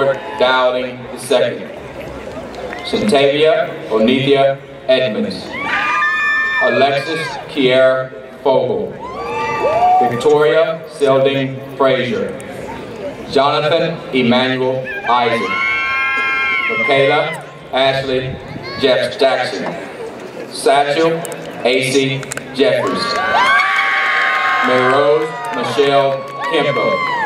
Edward Dowling II. Centavia Onethia Edmonds. Alexis Kiera Fogle, Victoria Selding Frazier. Jonathan Emmanuel Isaac. Michaela Ashley Jeff Jackson. Satchel A.C. Jeffries. Mary Rose Michelle Kimbo.